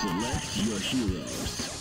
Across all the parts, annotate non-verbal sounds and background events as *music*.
Select your heroes.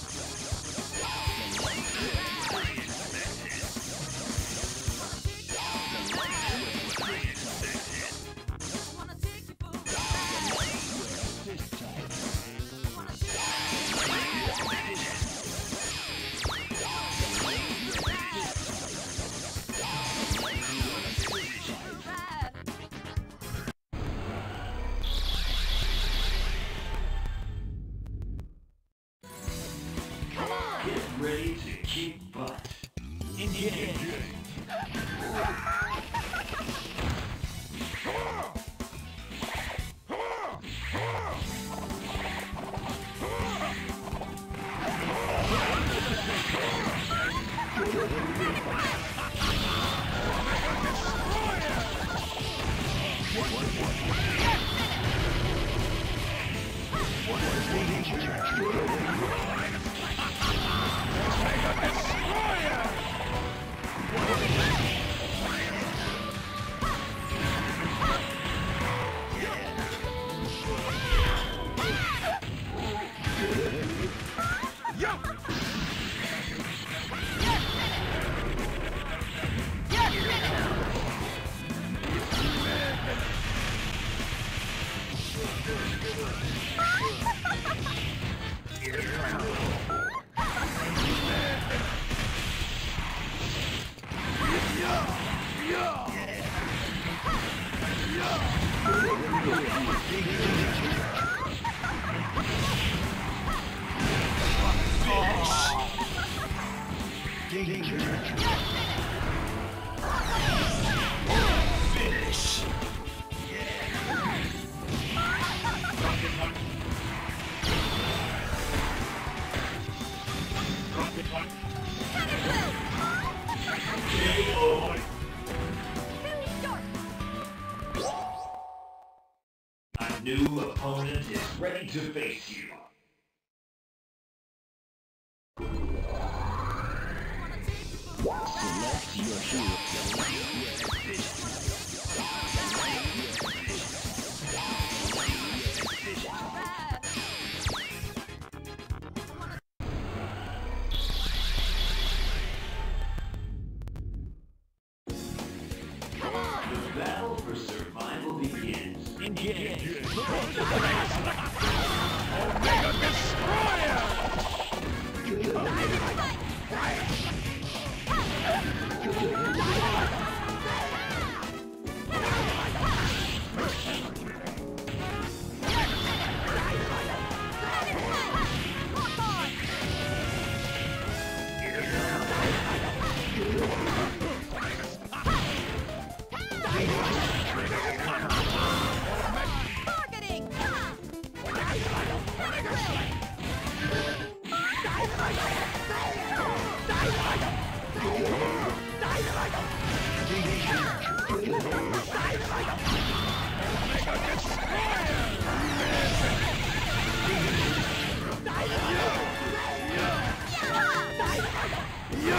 Is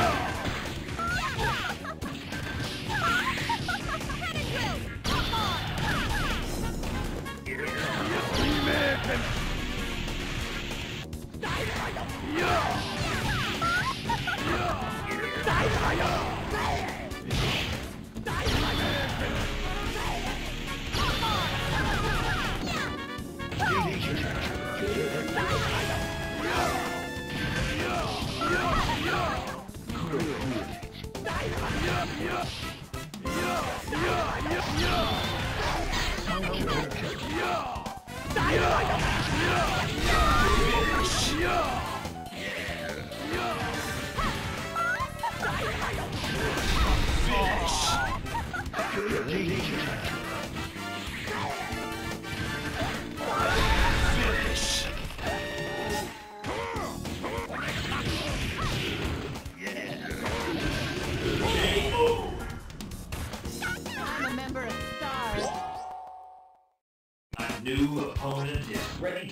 Yeah.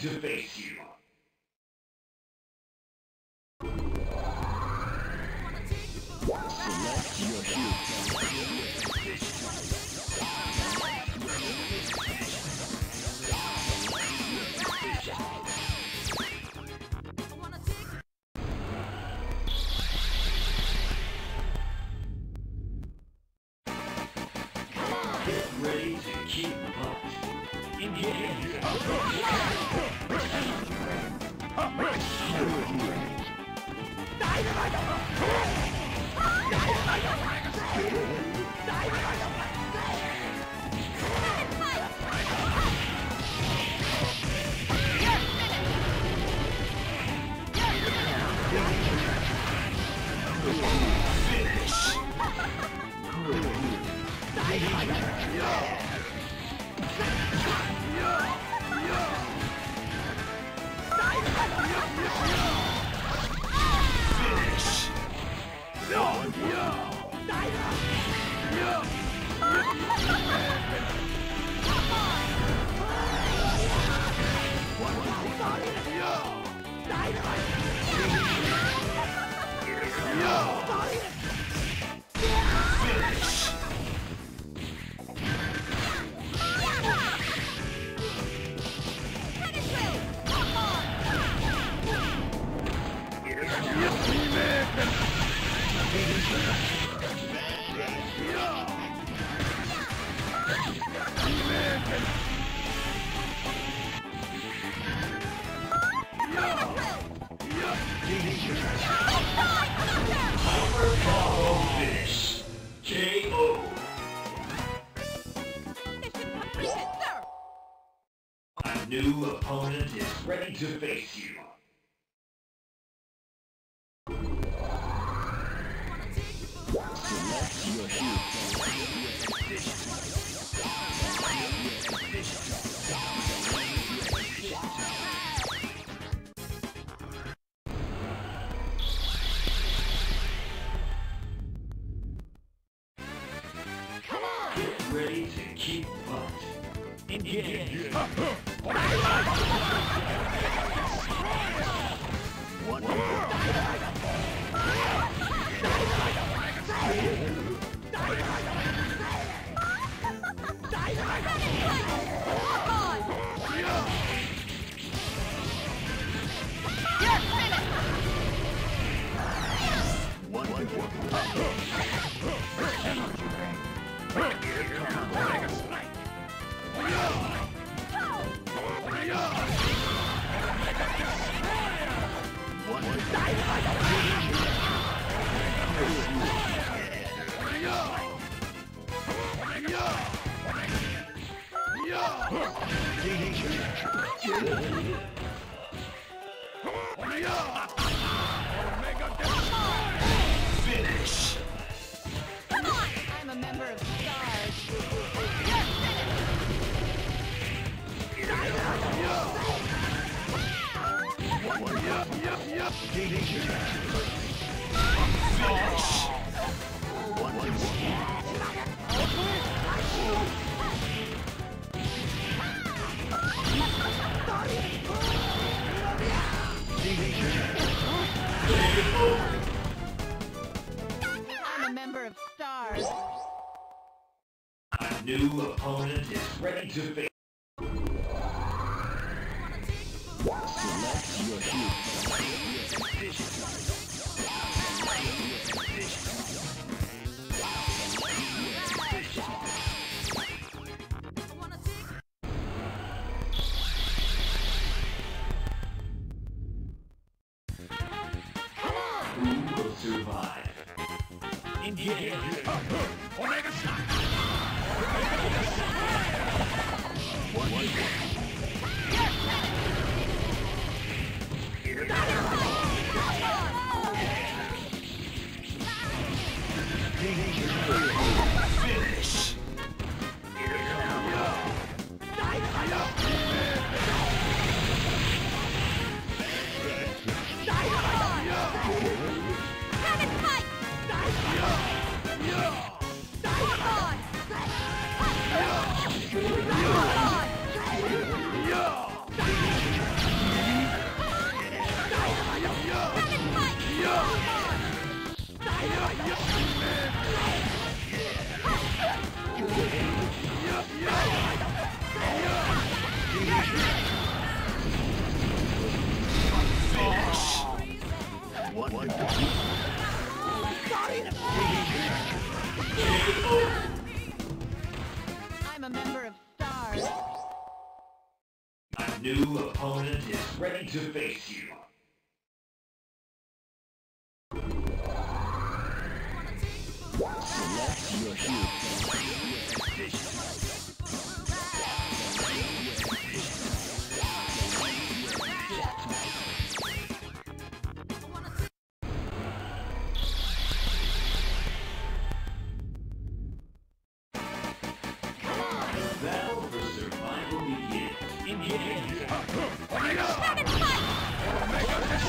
Ready again. again. *laughs* Yeah! I'm a member of STARS. A new opponent is ready to face.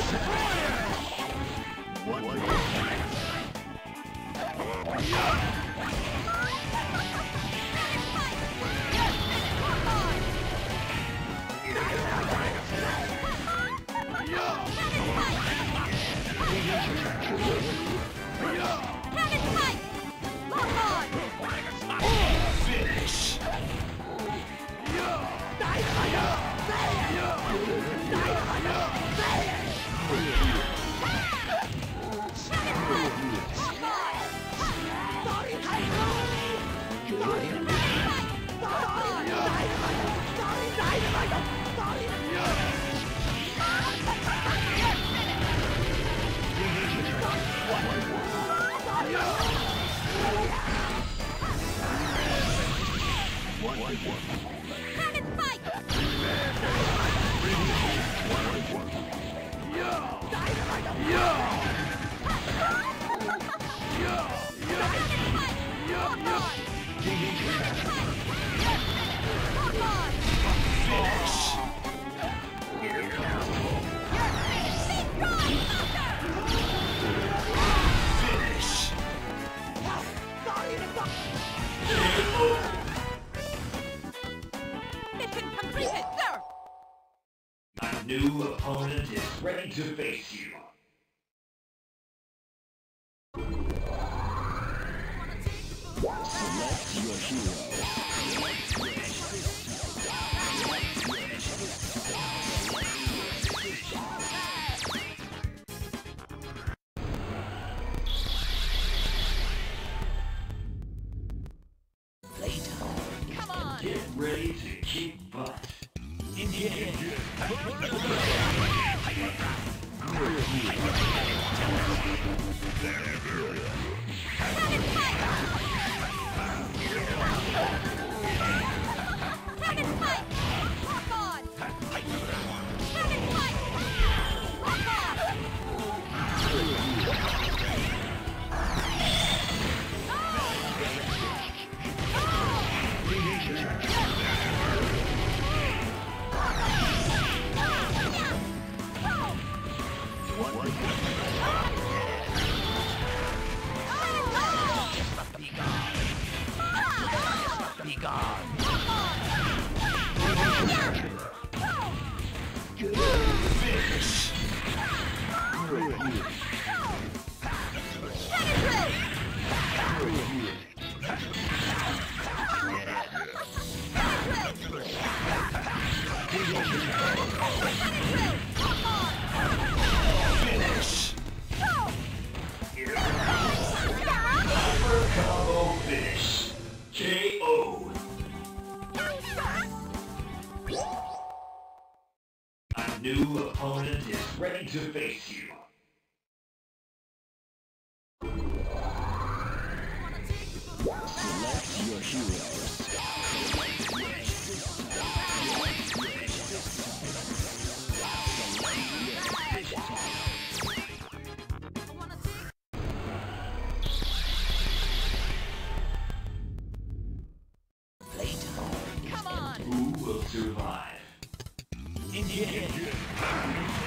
Destroyer! What? to face you. Select your heroes. Who will survive? Engage!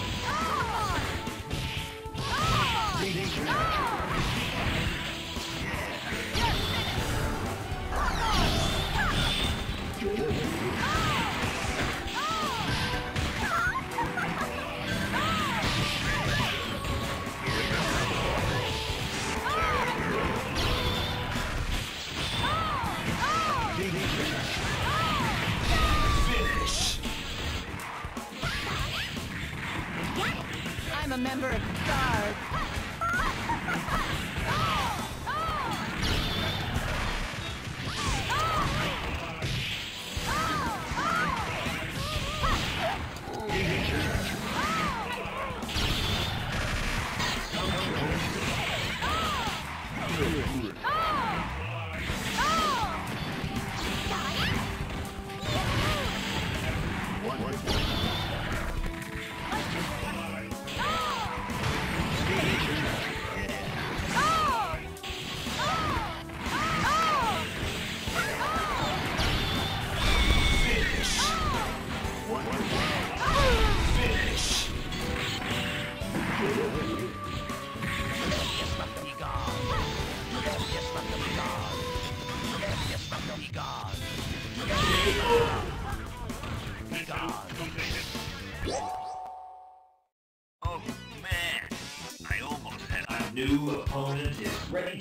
member of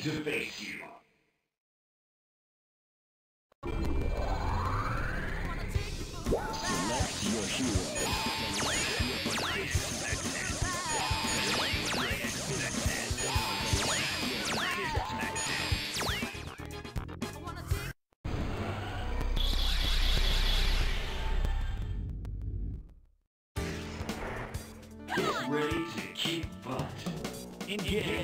to face you. Select your hero. Get ready to kick butt. Engage.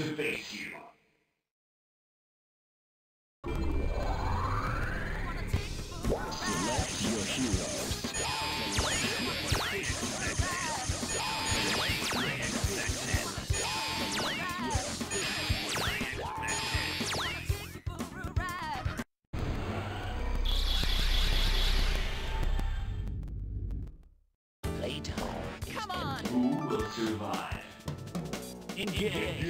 To face you. Select your hero. Come on! Who will survive? Engage.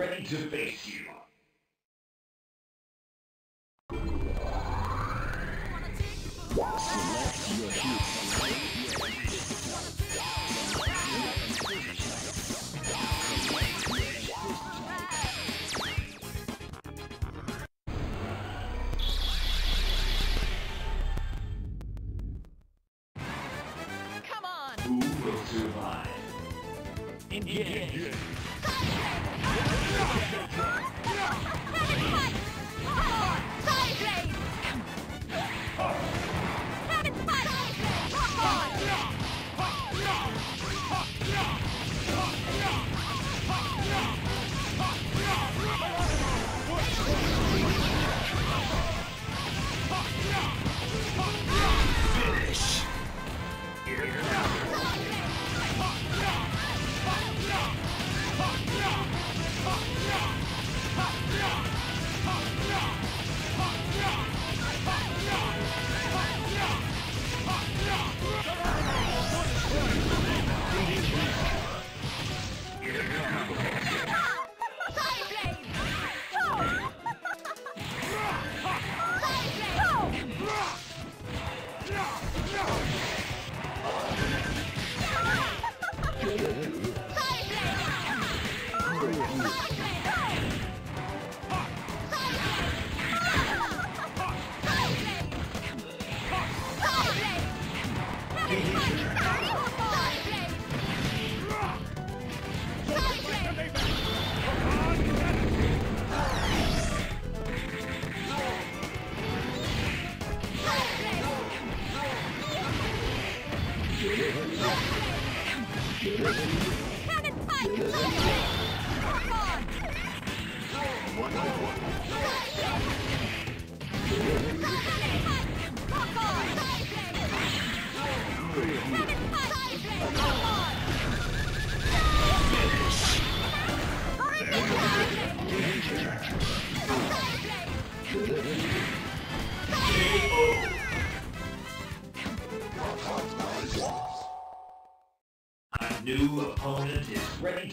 Ready to face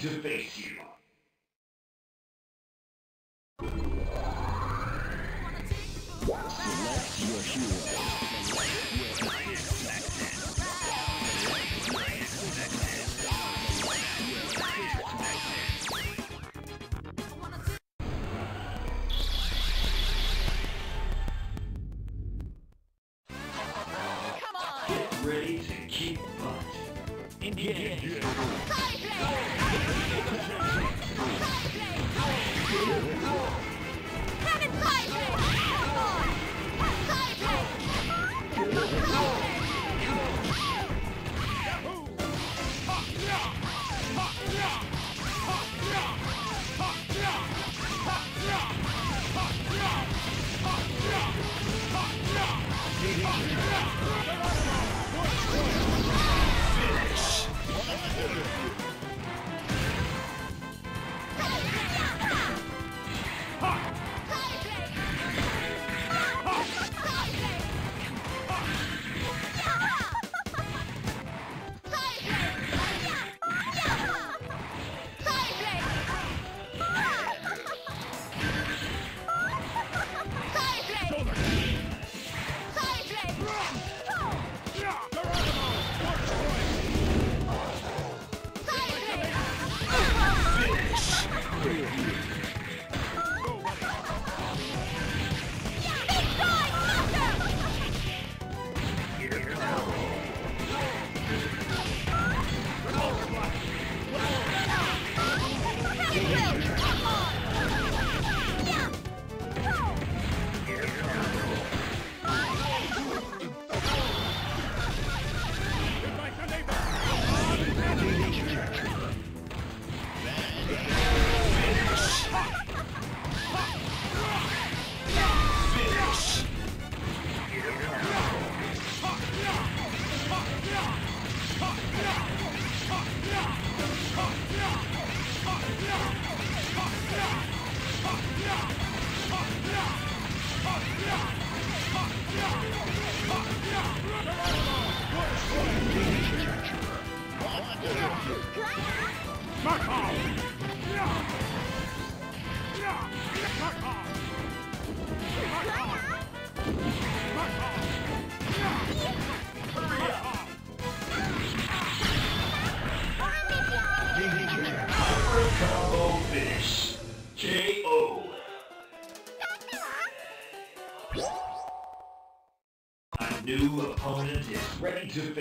is ready to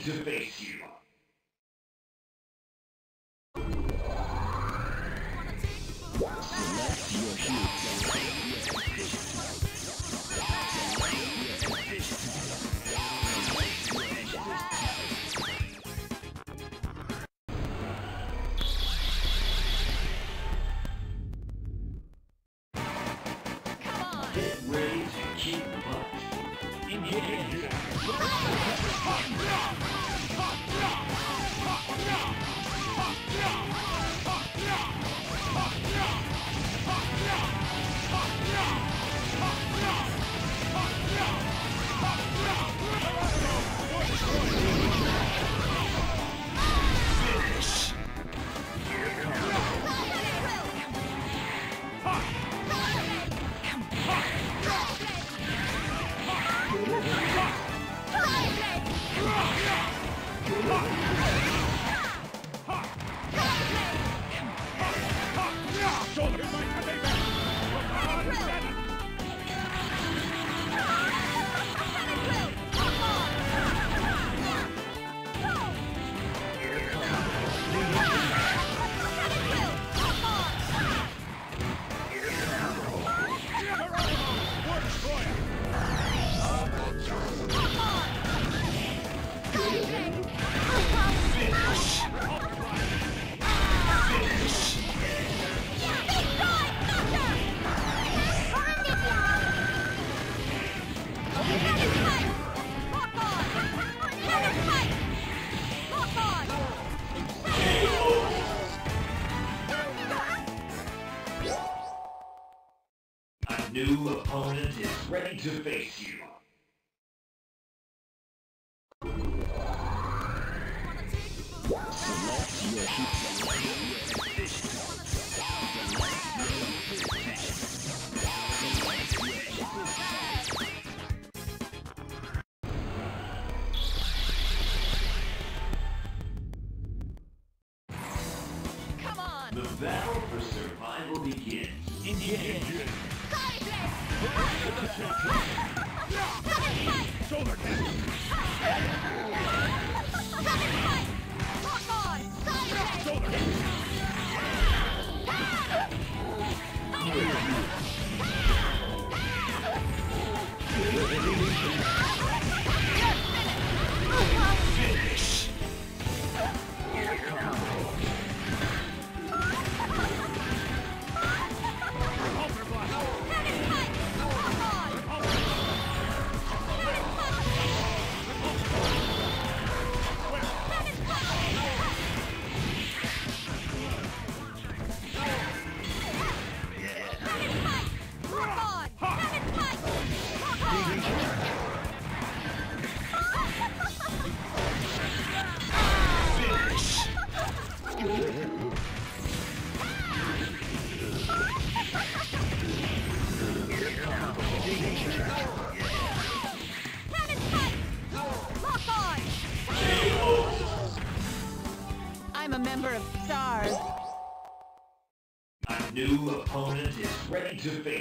to face ready to face ready to face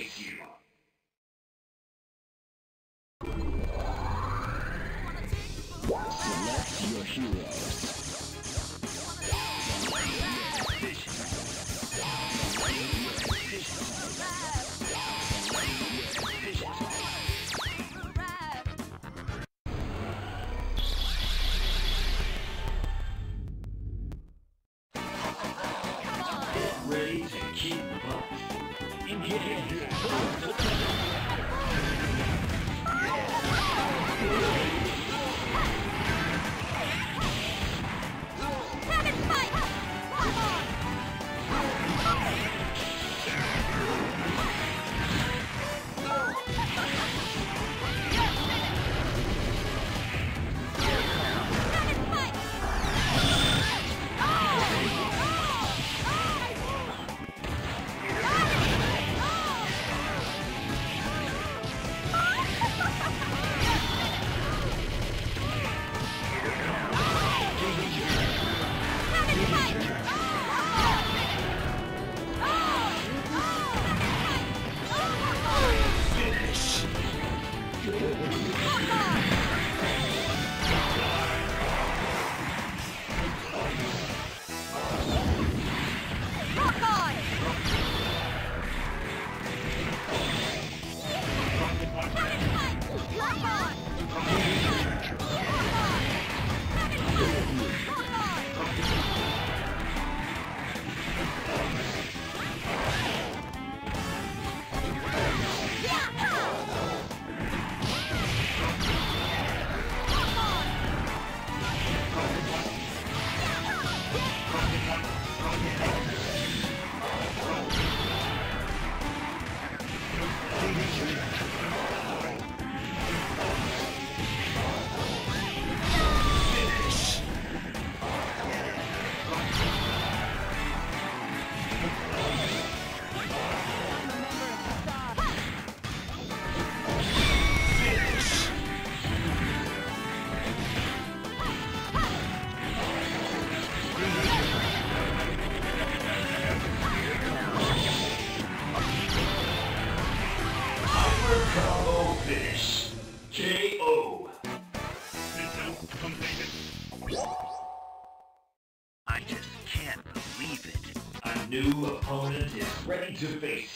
is ready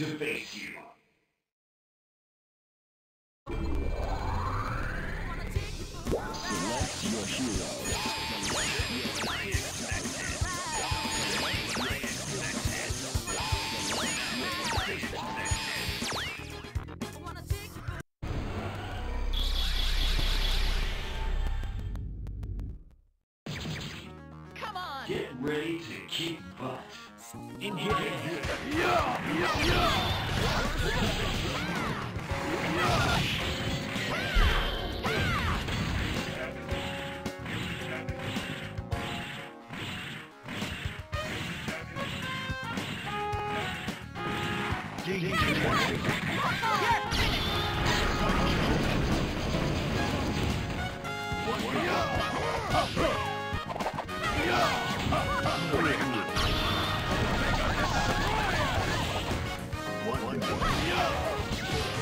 is Yeah!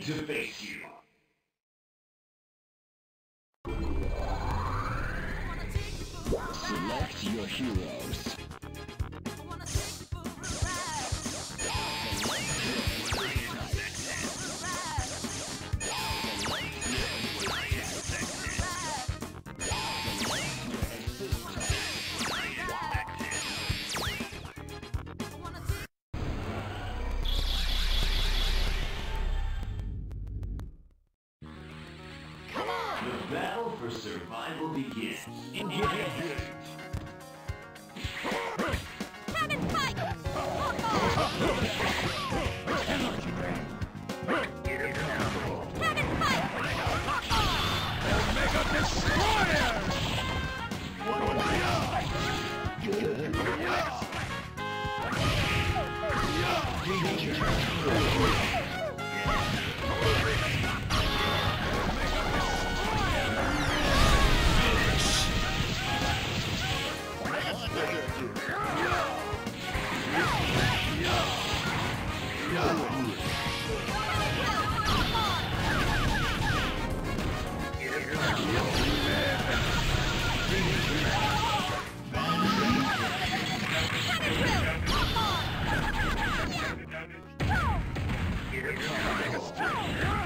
is ready Let's go!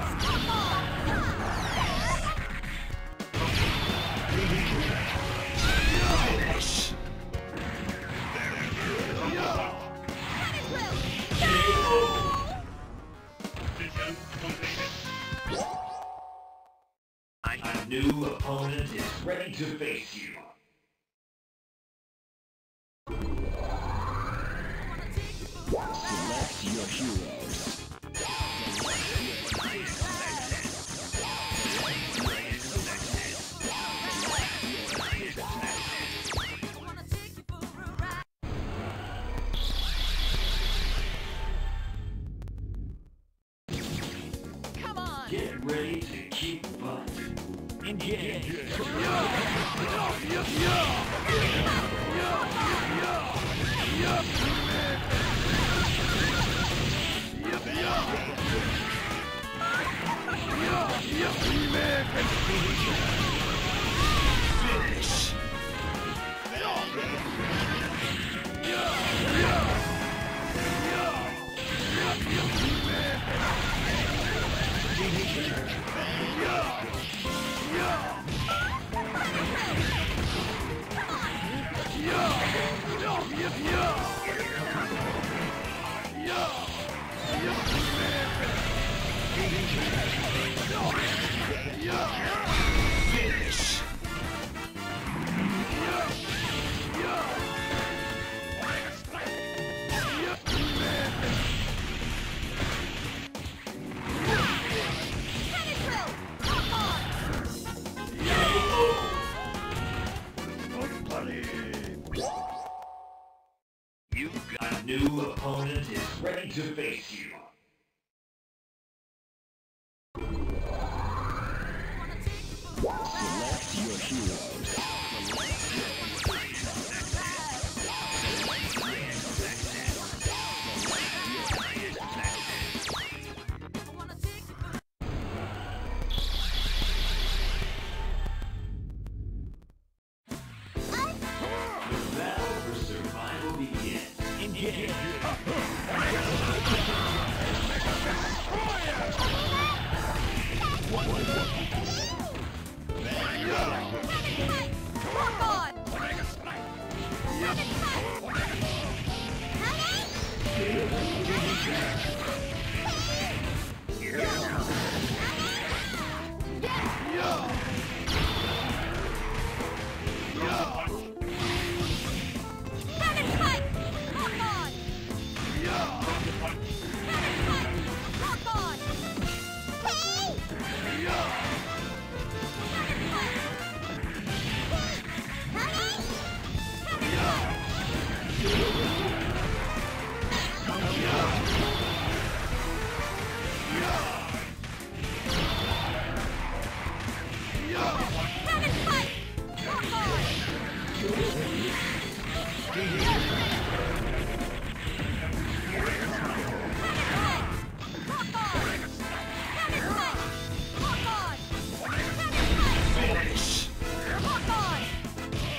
Is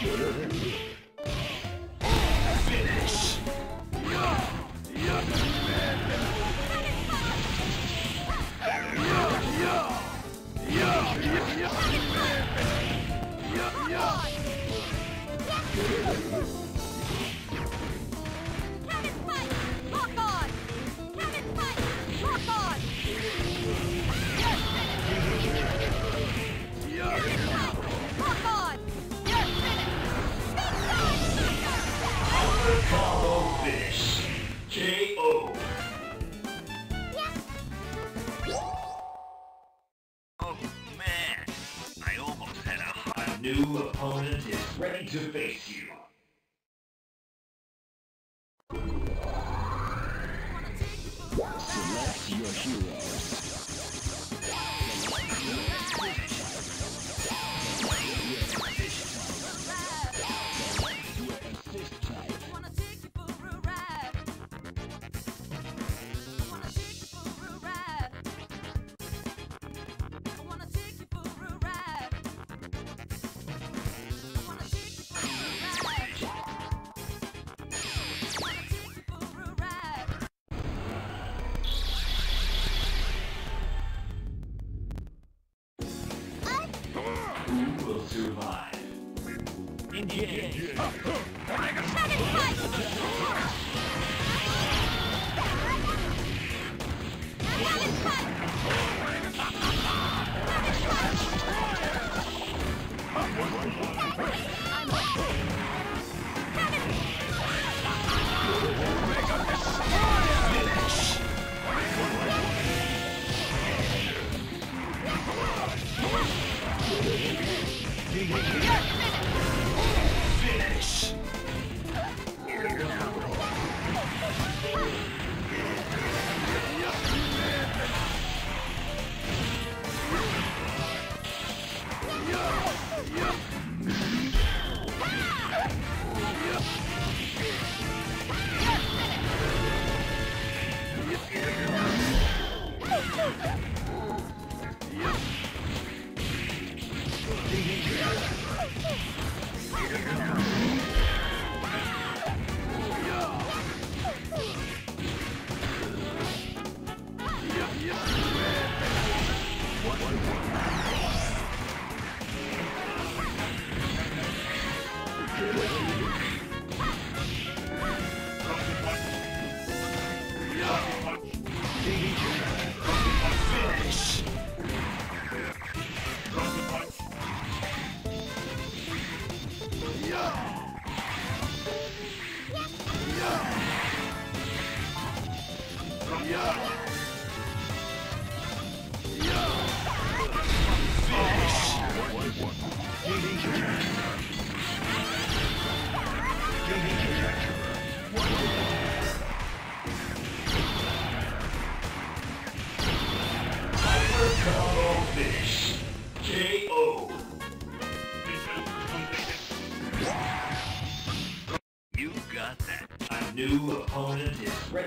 Yeah.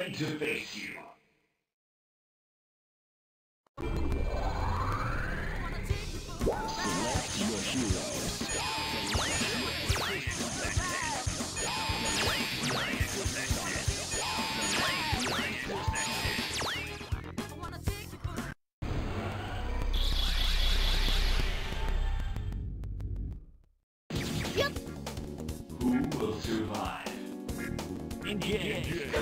ready to face you. Select your heroes. Yep. Who will survive? Engage.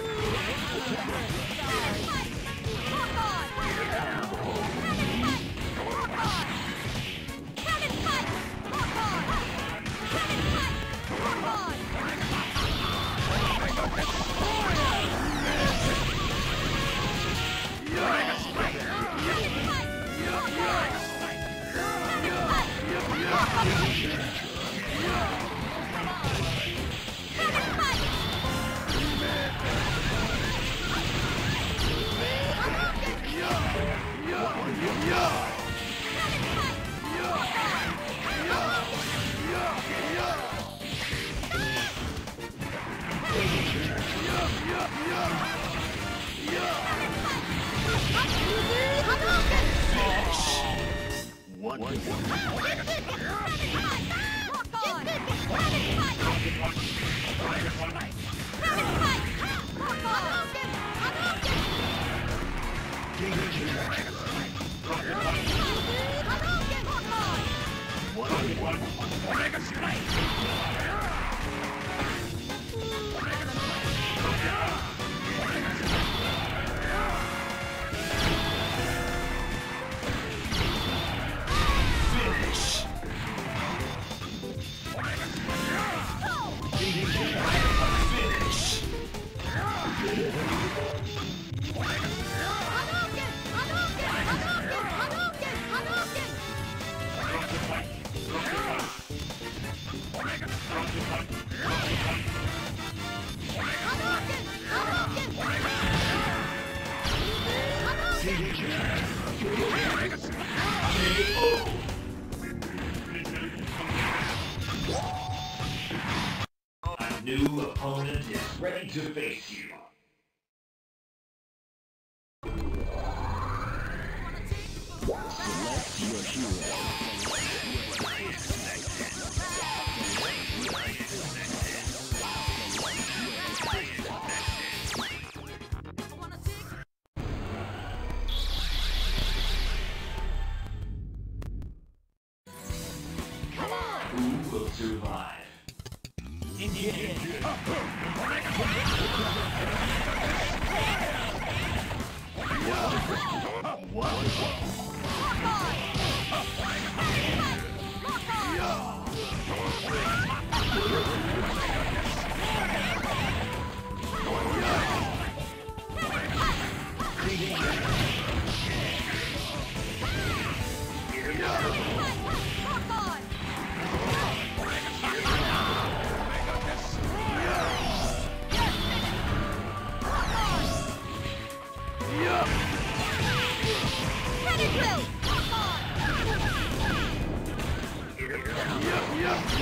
Yeah!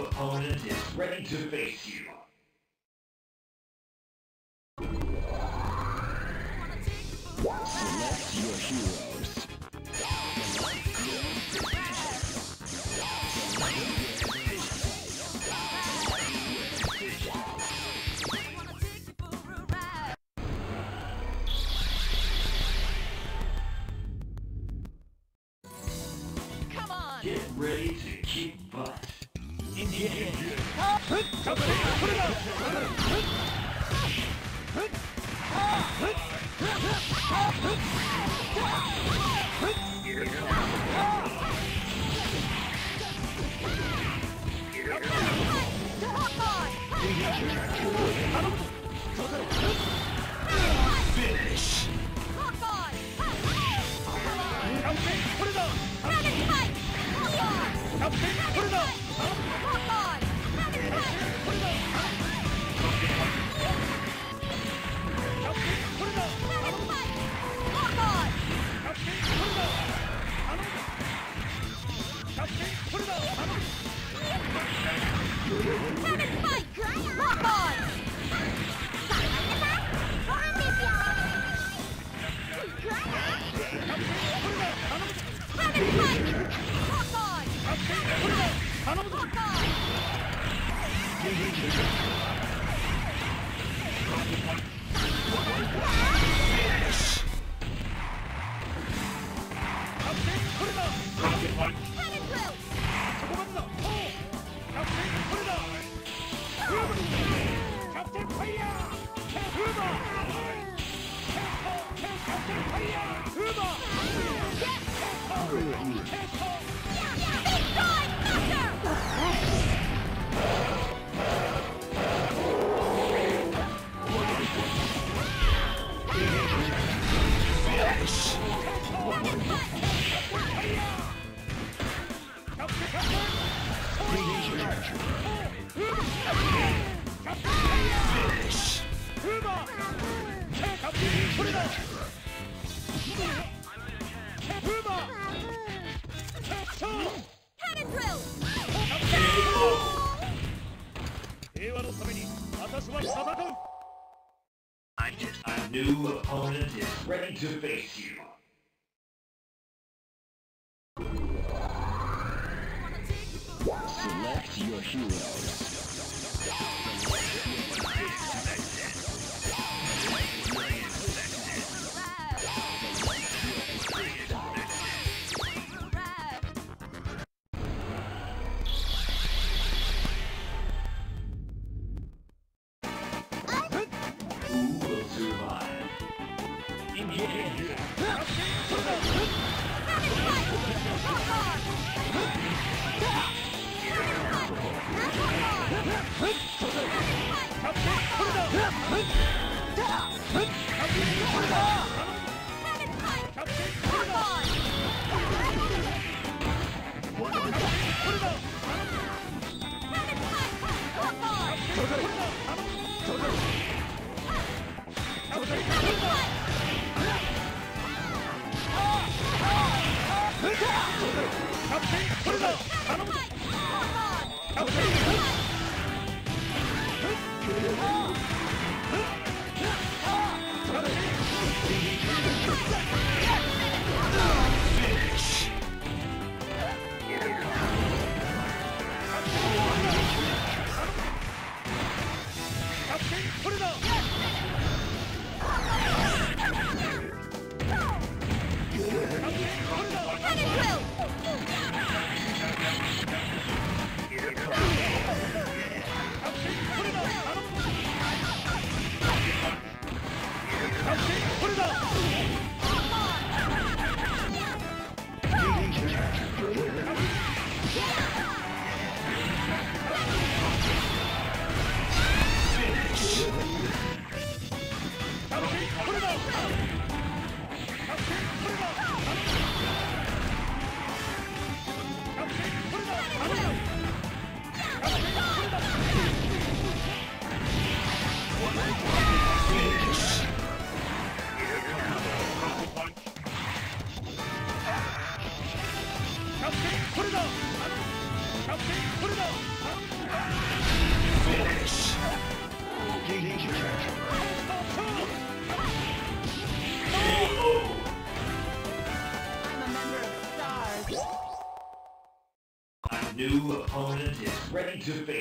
Your opponent is ready to face you. Select your hero. Is ready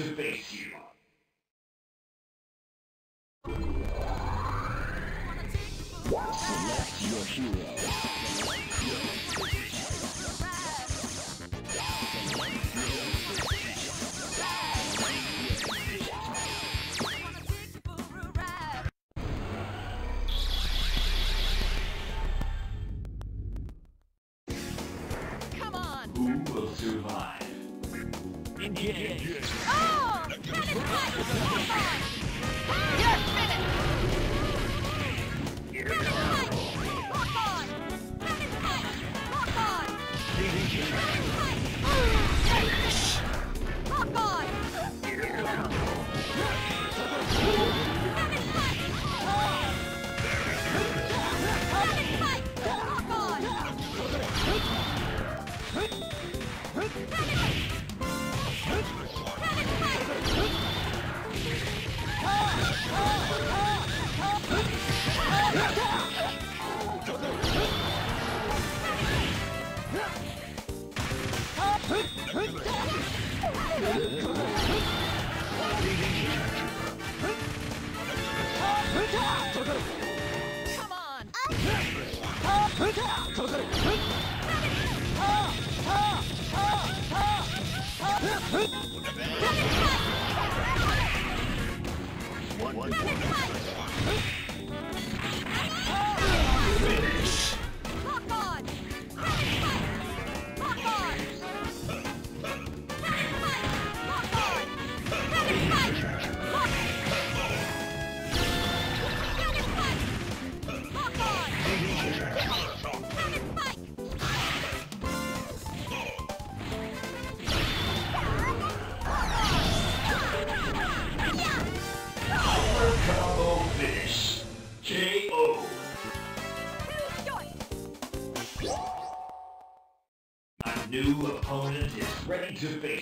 to face you. Select your hero. Ready to face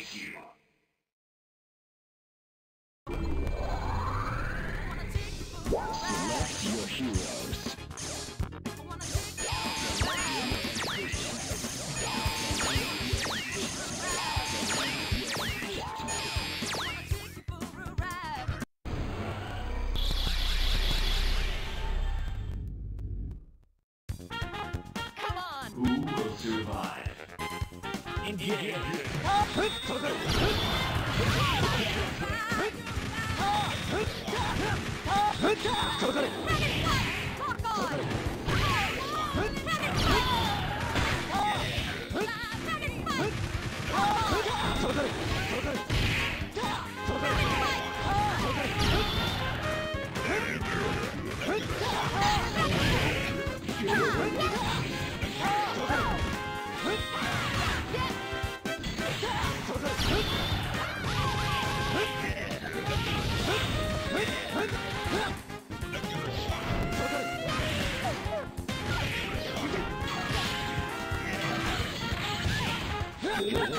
What?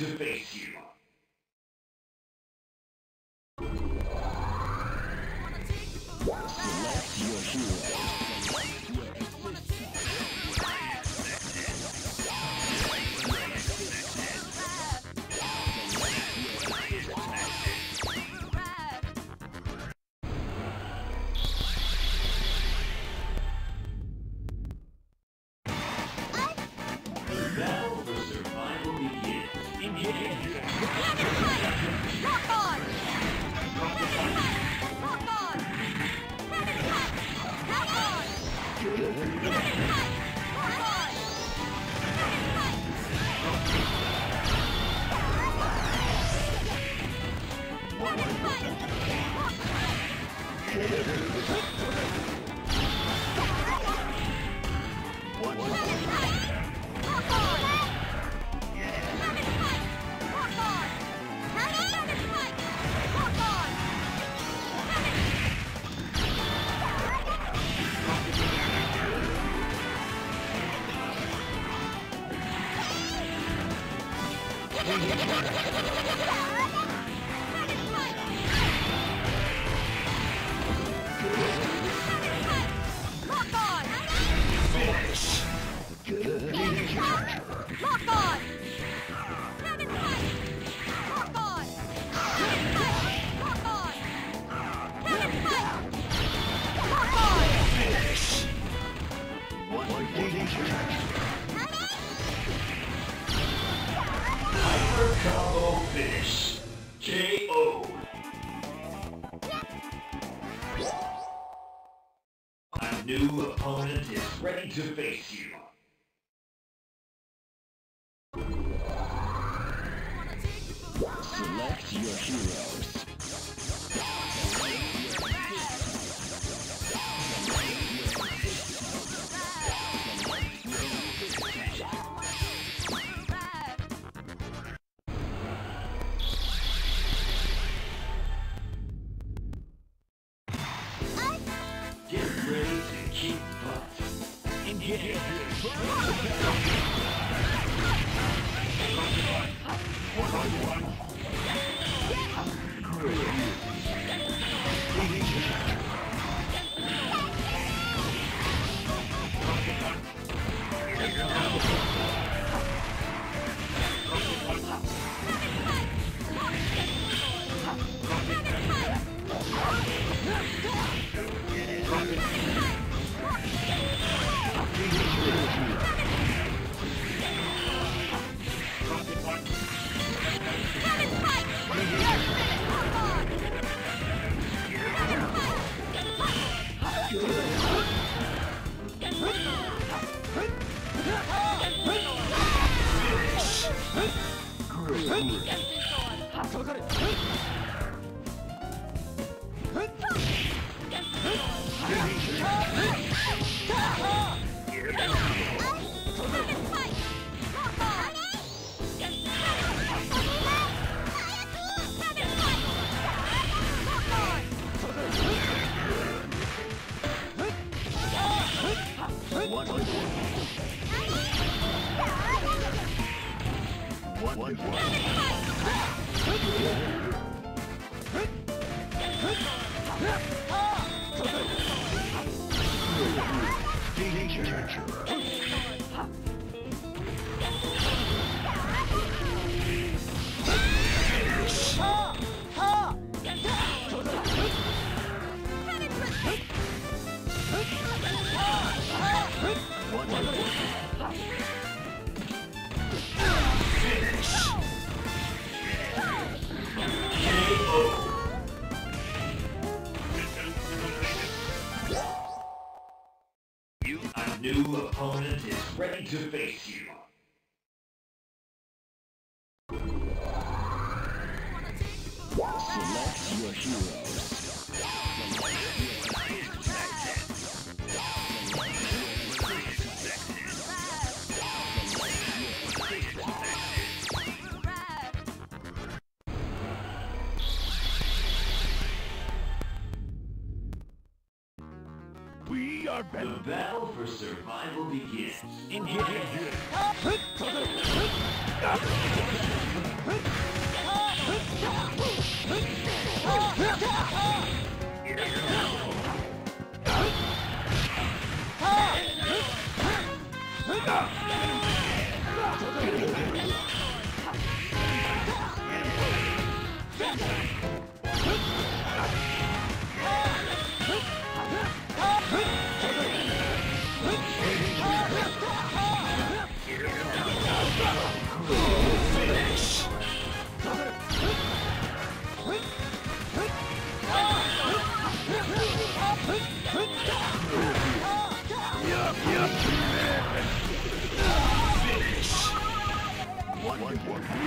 Is ready Ha ha ha! The battle for survival begins. Engage. *laughs* Combo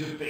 ready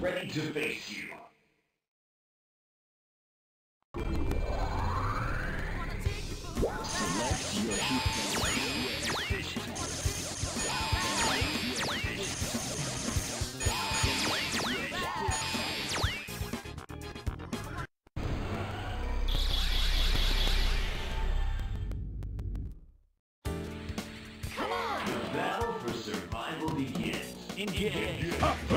ready to face you. Select your Come on! The battle for survival begins. Engage! Engage.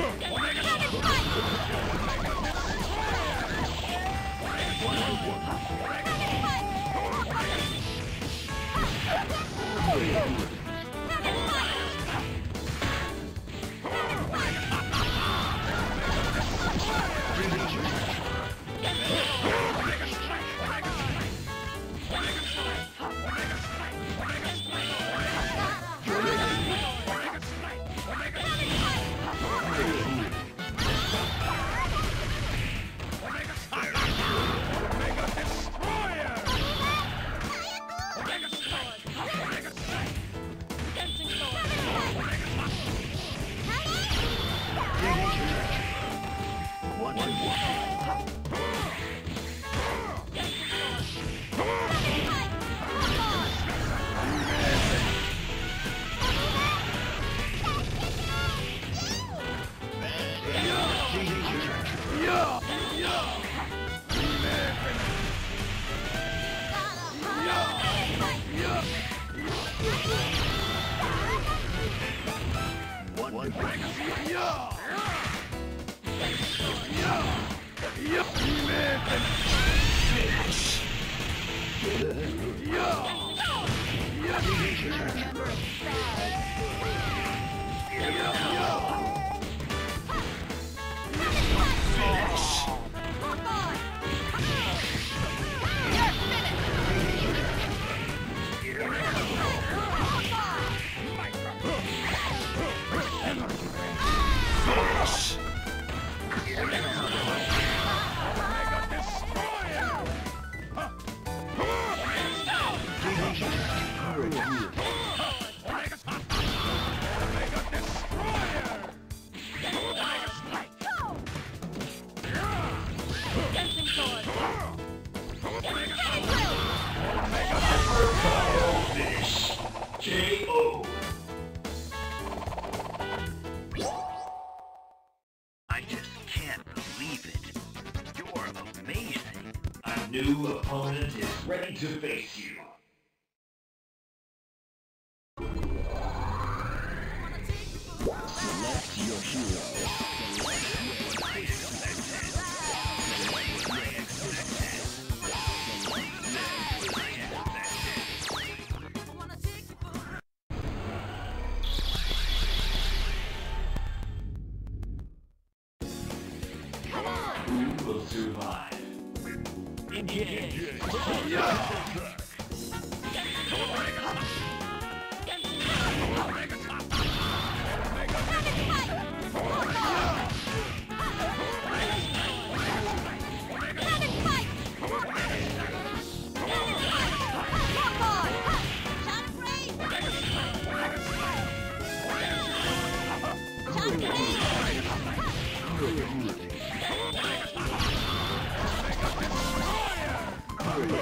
Ready to face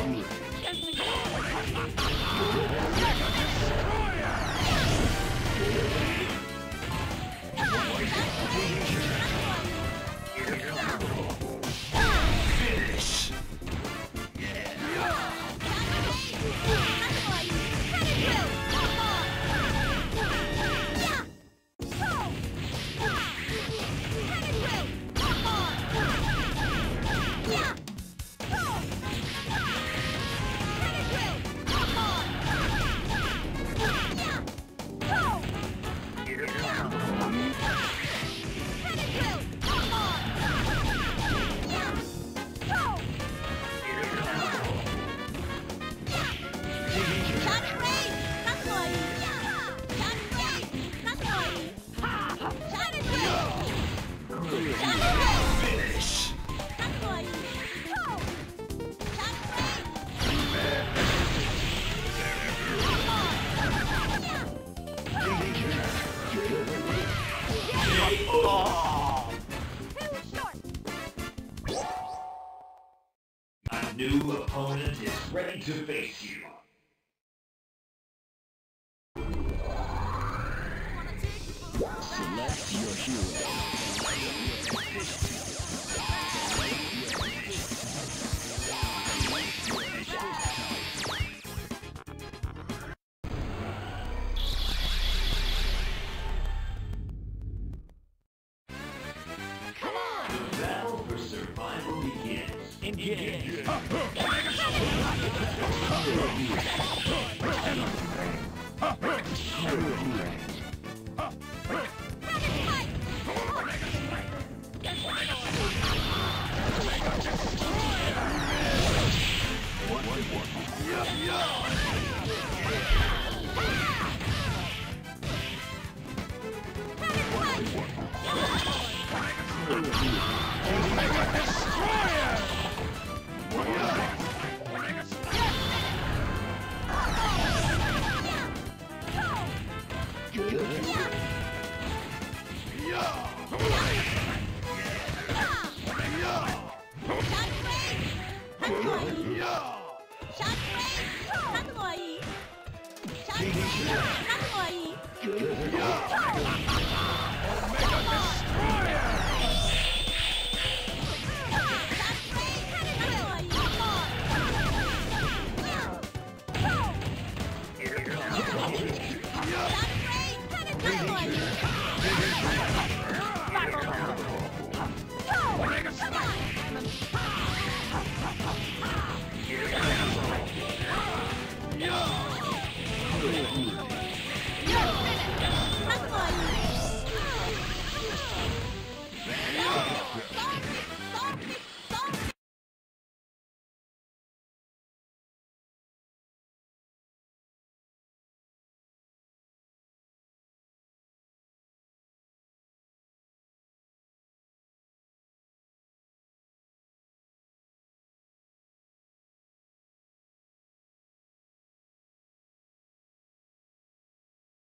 A